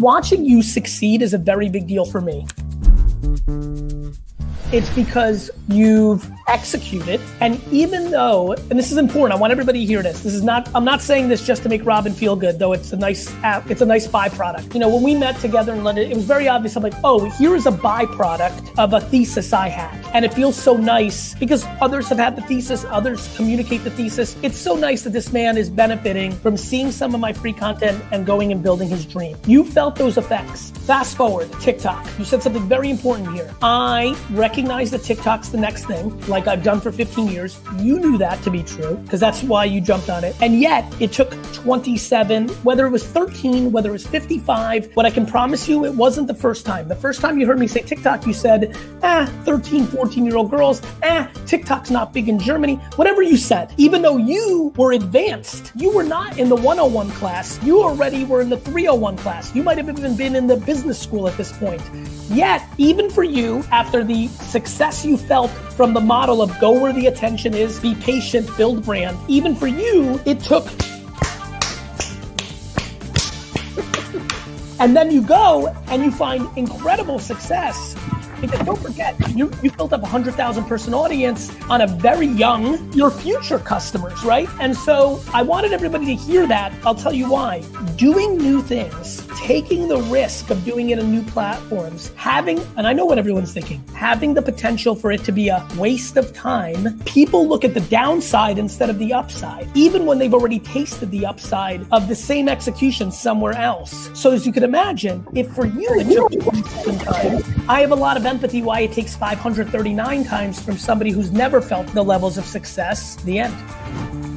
Watching you succeed is a very big deal for me. It's because you've executed. And even though, and this is important, I want everybody to hear this. This is not, I'm not saying this just to make Robin feel good, though it's a nice, it's a nice byproduct. You know, when we met together in London, it was very obvious. I'm like, oh, here is a byproduct of a thesis I had. And it feels so nice because others have had the thesis, others communicate the thesis. It's so nice that this man is benefiting from seeing some of my free content and going and building his dream. You felt those effects. Fast forward, TikTok. You said something very important here. I recognize that TikTok's the next thing, like I've done for 15 years. You knew that to be true because that's why you jumped on it. And yet it took 27, whether it was 13, whether it was 55. What I can promise you, it wasn't the first time. The first time you heard me say TikTok, you said, ah, 13, 14 year old girls, ah, TikTok's not big in Germany. Whatever you said, even though you were advanced, you were not in the 101 class. You already were in the 301 class. You might have even been in the business school at this point. Yet, even for you, after the success you felt from the model of go where the attention is, be patient, build brand, even for you, it took. And then you go and you find incredible success because don't forget, you, you built up a 100,000 person audience on a very young, your future customers, right? And so I wanted everybody to hear that. I'll tell you why. Doing new things, taking the risk of doing it in new platforms, having, and I know what everyone's thinking, having the potential for it to be a waste of time. People look at the downside instead of the upside, even when they've already tasted the upside of the same execution somewhere else. So as you can imagine, if for you it took 27 times, I have a lot of empathy why it takes 539 times from somebody who's never felt the levels of success. The end.